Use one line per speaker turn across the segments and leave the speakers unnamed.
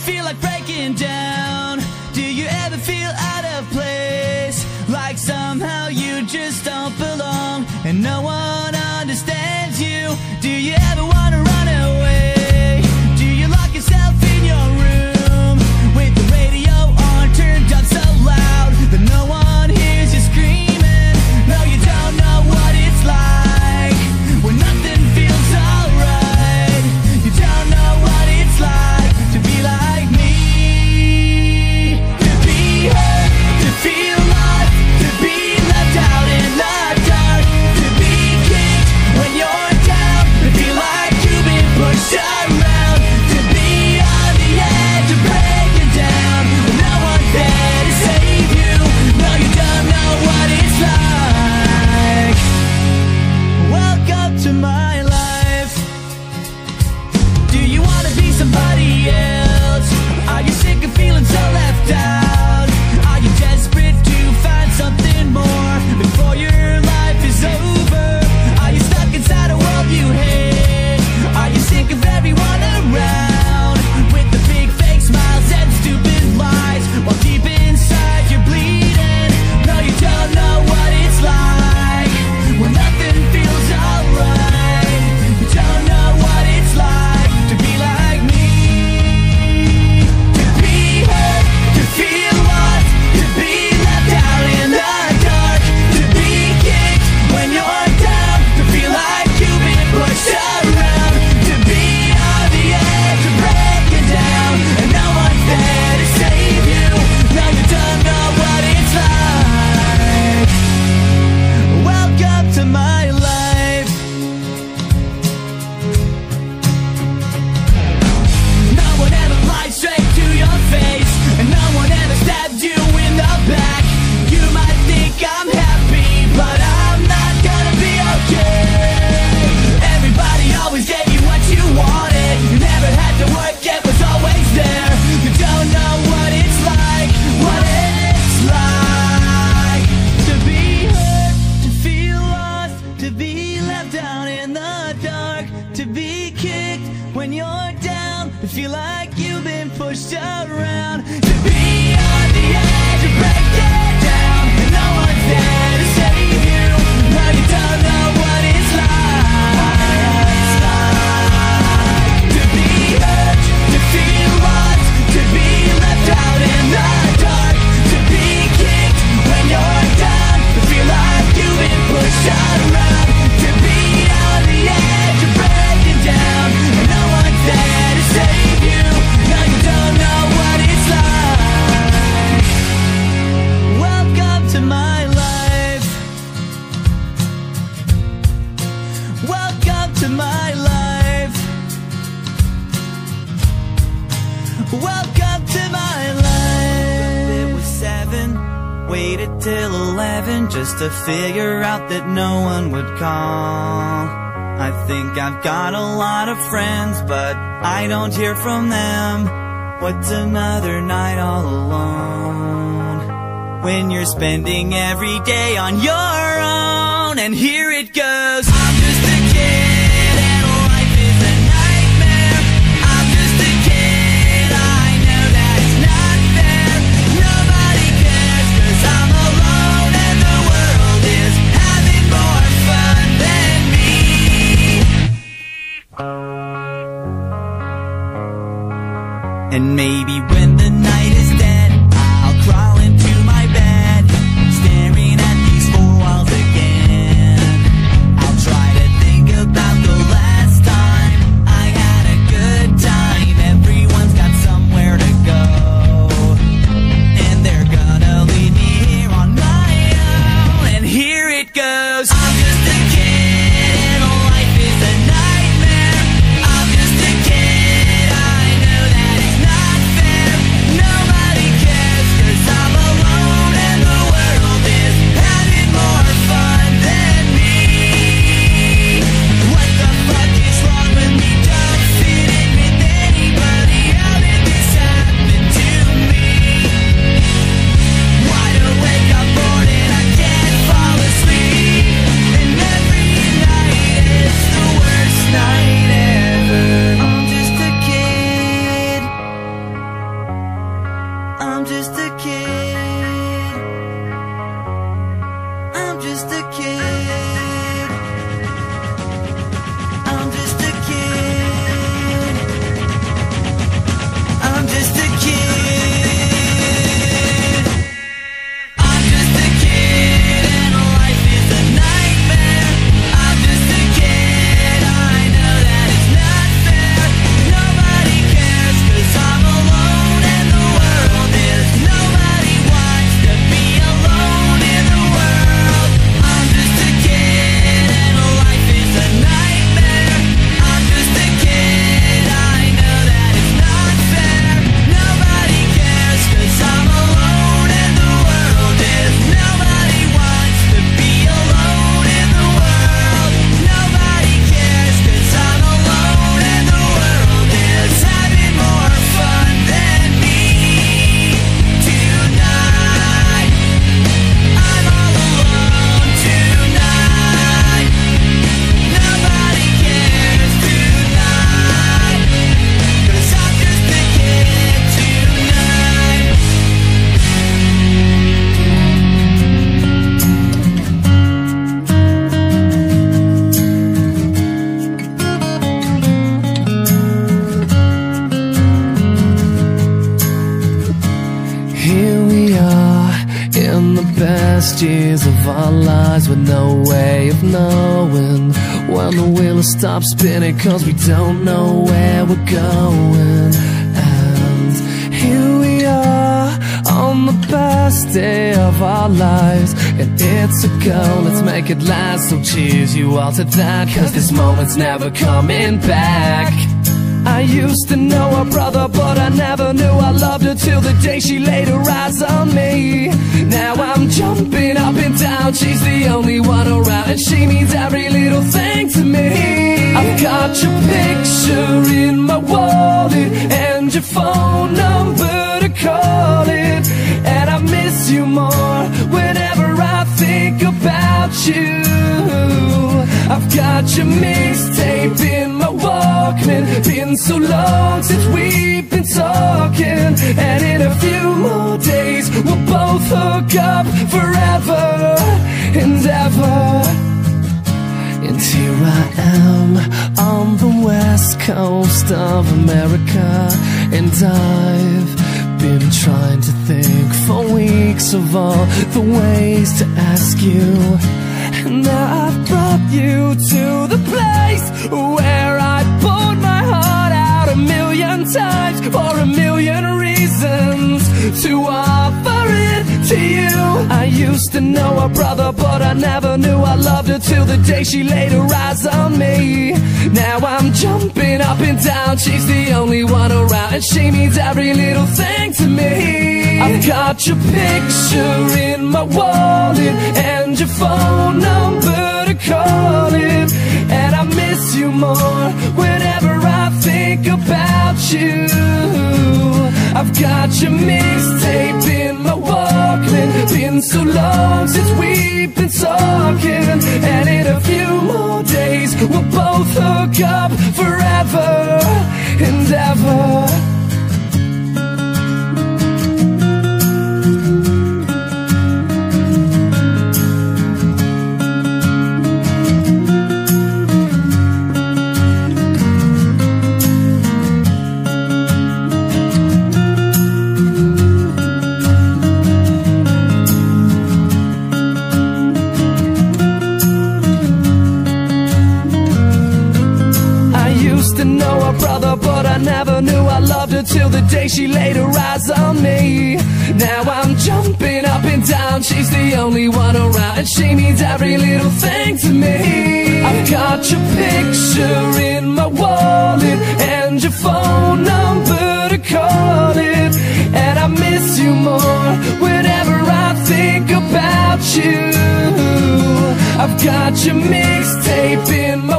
feel like breaking down? Spending every day on your cause
we don't know where we're going and here we are on the best day of our lives and it's a go let's make it last so cheers you all to that cause this moment's never coming back I used to know her brother, but I never knew I loved her till the day she laid her eyes on me. Now I'm jumping up and down, she's the only one around, and she means every little thing to me. I've got your picture in my wallet and your phone number to call it, and I miss you more whenever I think about you. I've got your mixtape in my Walkman. Been so long since we've been talking. And in a few more days We'll both hook up forever and ever And here I am on the west coast of America And I've been trying to think for weeks of all the ways to ask you and now I've brought you to the place where I poured my heart out a million times for a million reasons to you. I used to know her brother, but I never knew I loved her till the day she laid her eyes on me. Now I'm jumping up and down, she's the only one around, and she means every little thing to me. I've got your picture in my wallet and your phone number to call it, and I miss you more think about you. I've got your mixtape in my Walkman. Been so long since we've been talking, and in a few more days we'll both hook up forever and ever. Never knew I loved her till the day she laid her eyes on me. Now I'm jumping up and down, she's the only one around, and she means every little thing to me. I've got your picture in my wallet and your phone number to call it, and I miss you more whenever I think about you. I've got your mixtape in my.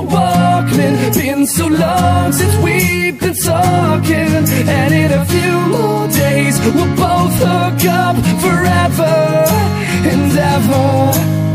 Been so long since we've been talking, and in a few more days we'll both hook up forever and ever.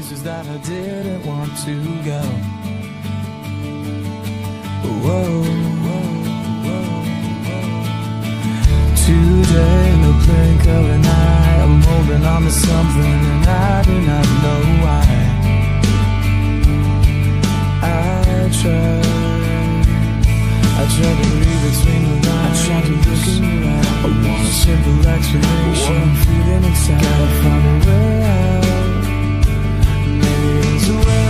That I didn't want to go. Whoa, whoa, whoa, whoa. Today, no blink of an eye. I'm holding on to something and I do not know why. I tried, I tried to read between the lines. I tried to look in your eyes. I want a simple explanation. I'm feeling inside. Gotta find a way out. Maybe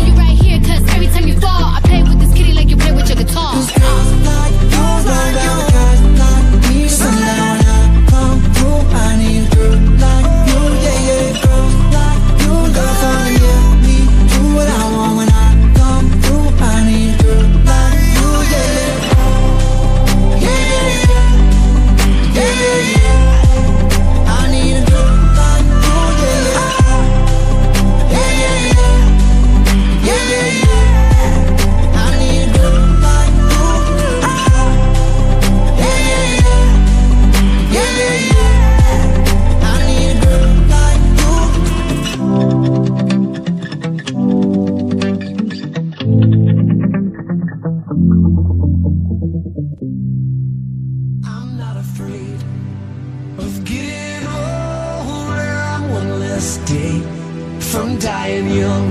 Young.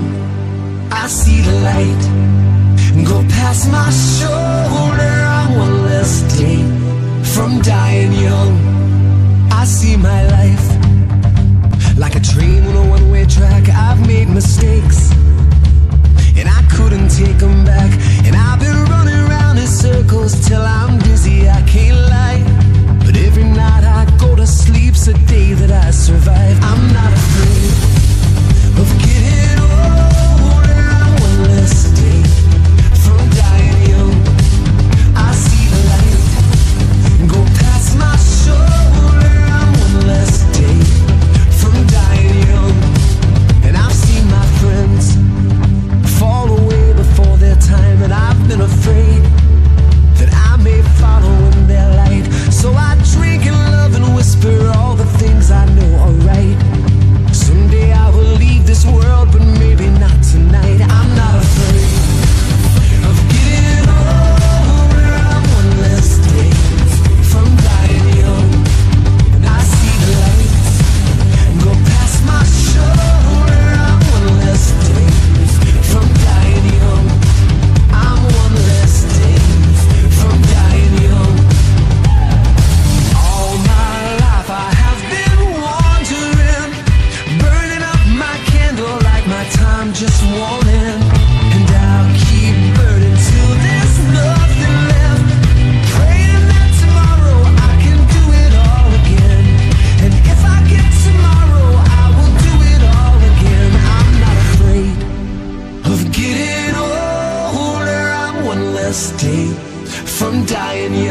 I see the light go past my shoulder. One less day from dying young. I see my life like a train on a one way track. I've made mistakes and I couldn't take them back. And I've been running around in circles till I'm dizzy. I can't lie. But every night I go to sleep's a day that I survive. I'm not afraid of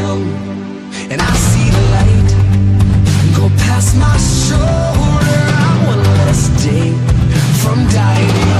young and I see the light go past my shoulder. I'm one less day from dying.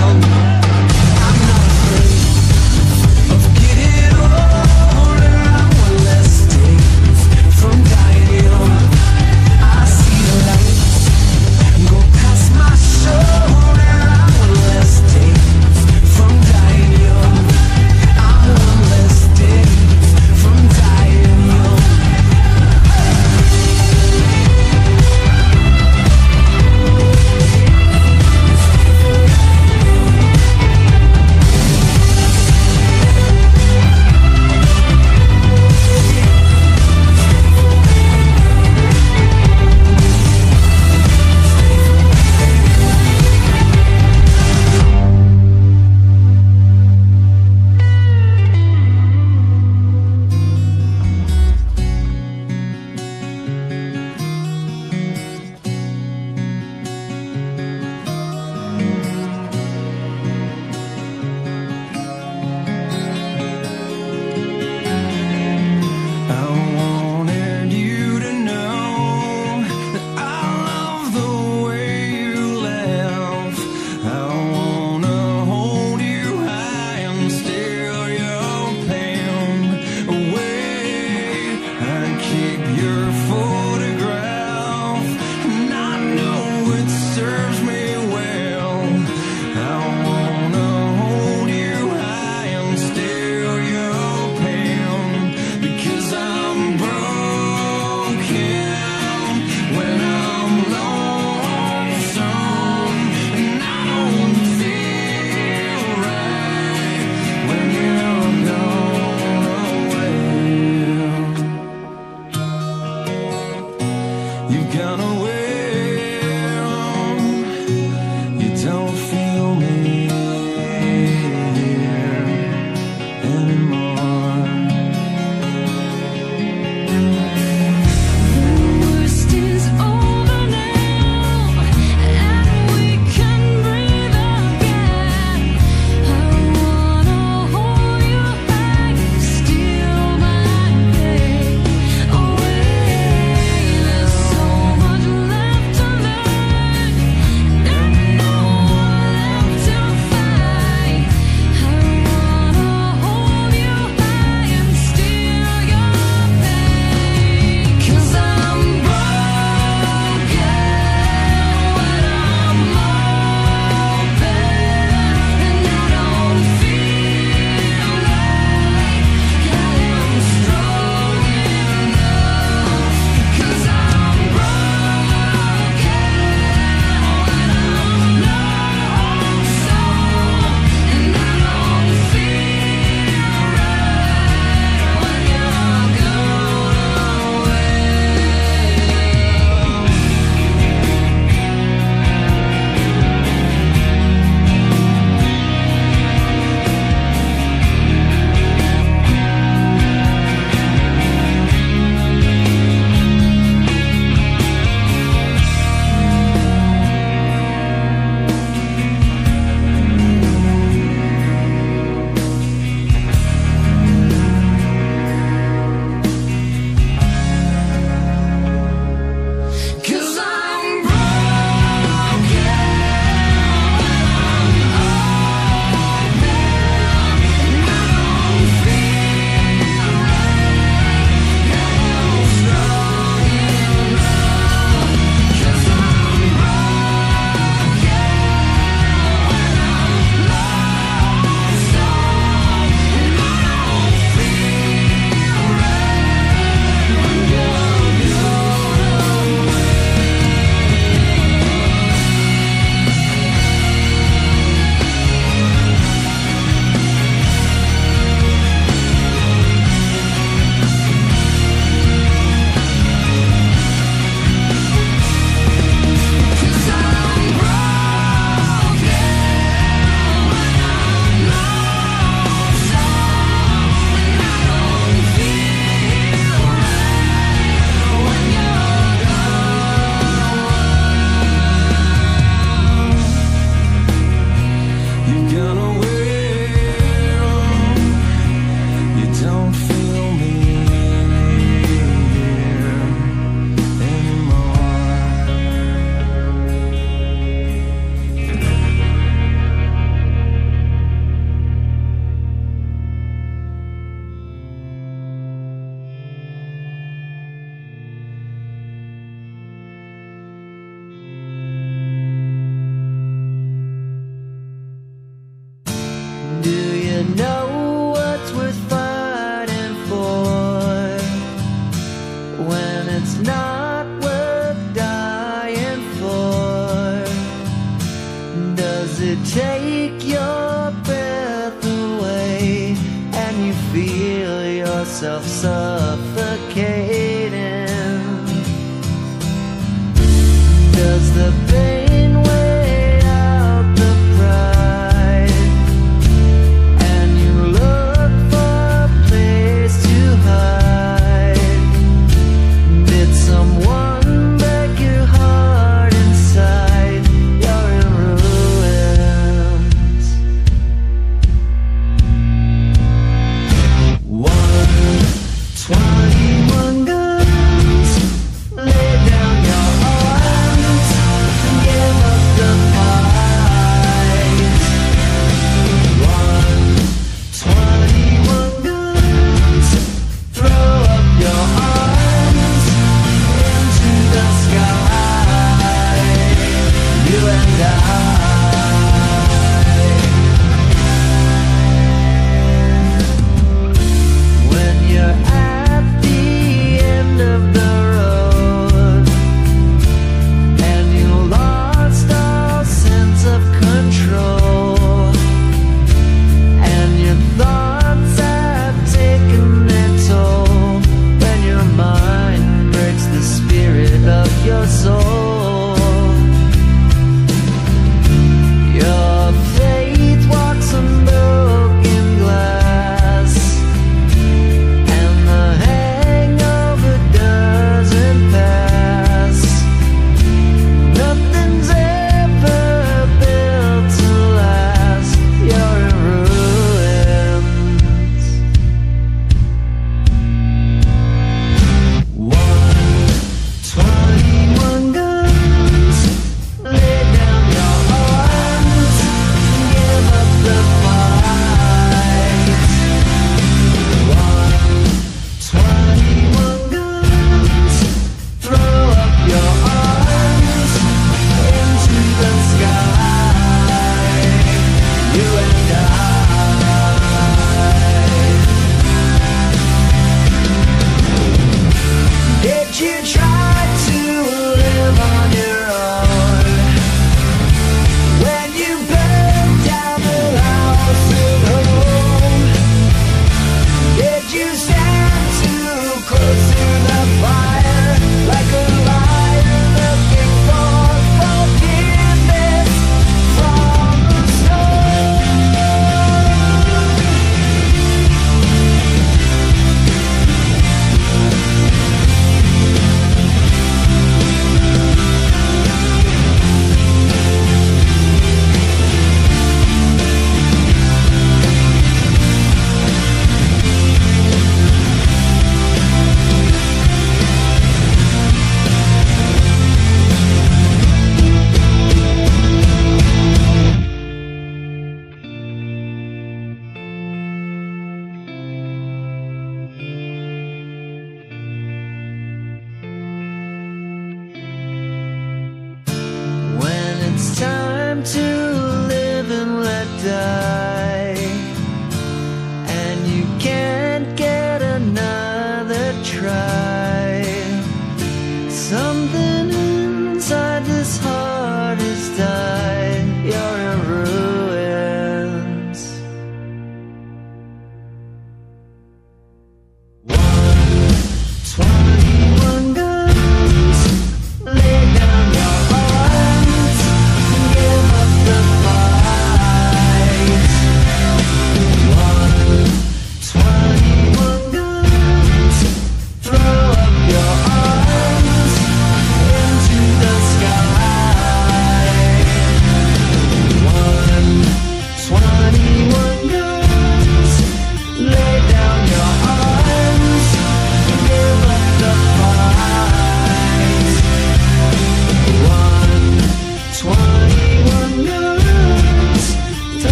It take your breath away and you feel yourself suffocate?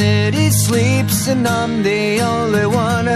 City sleeps and I'm the only one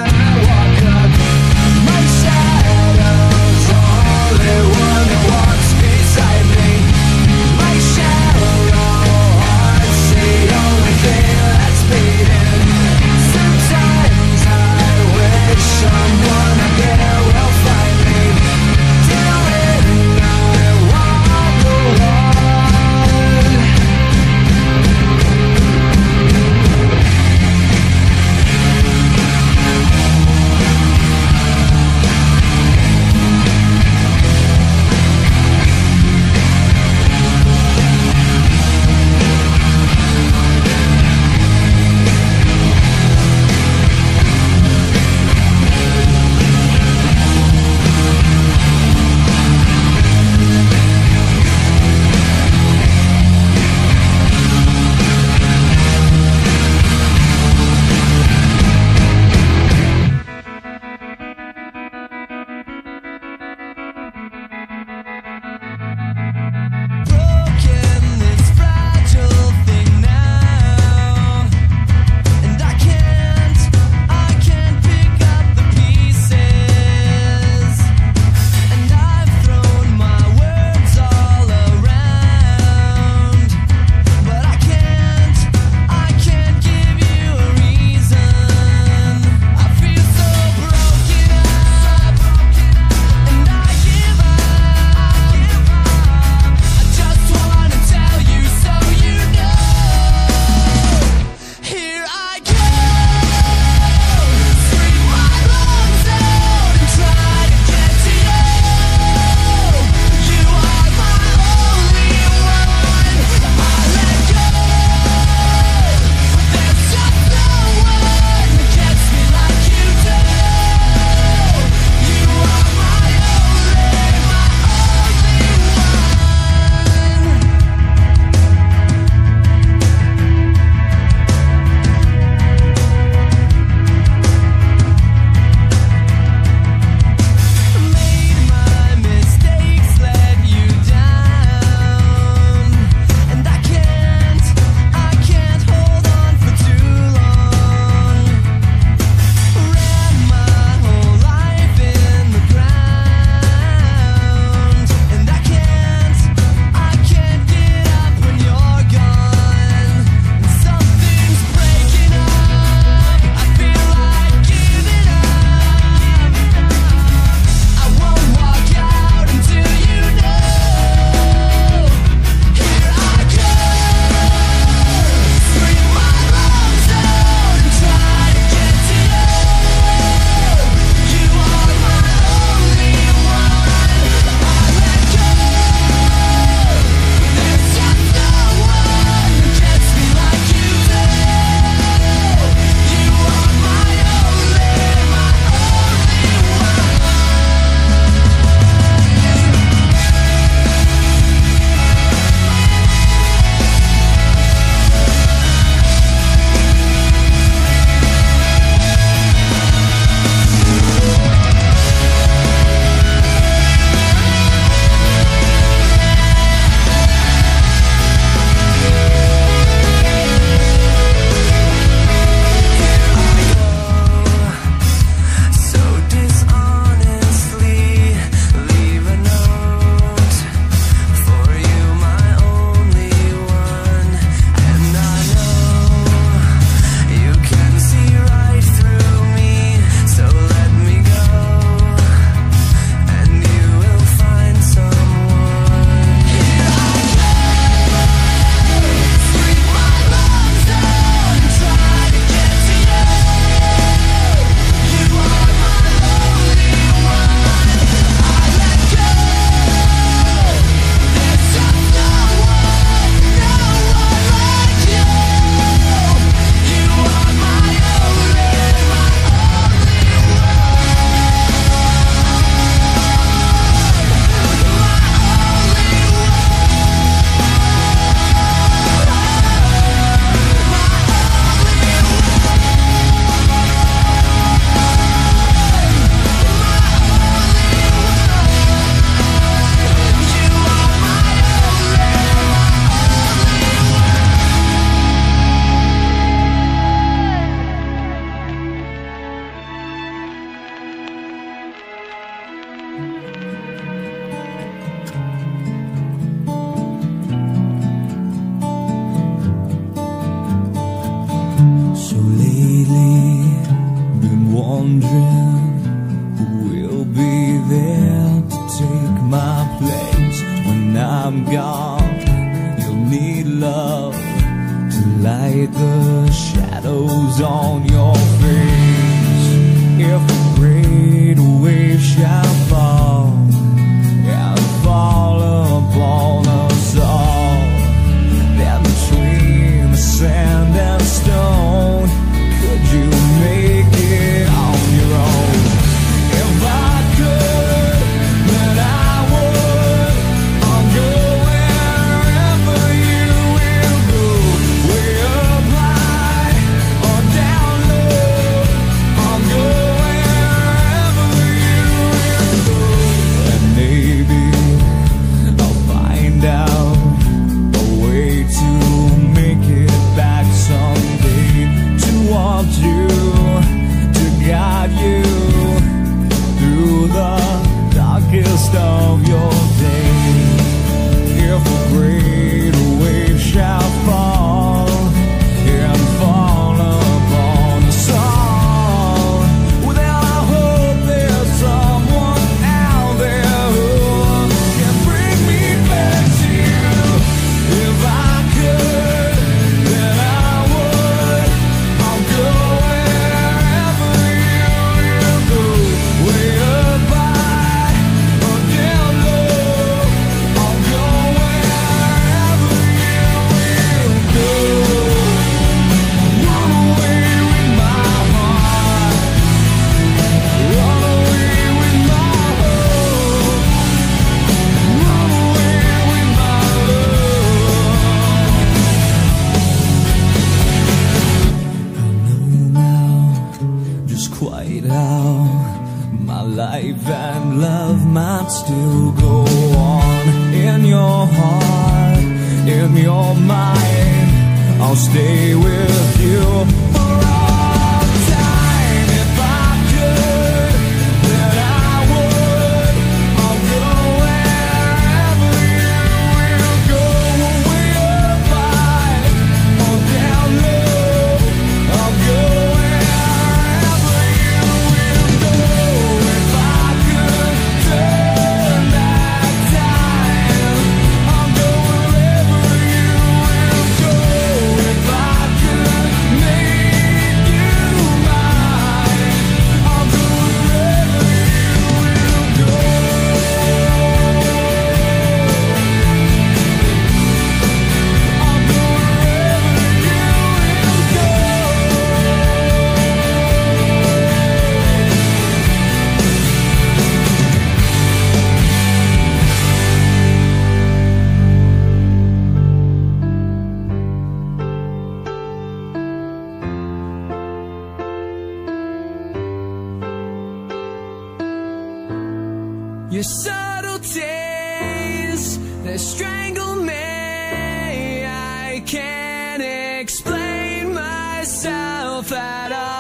myself at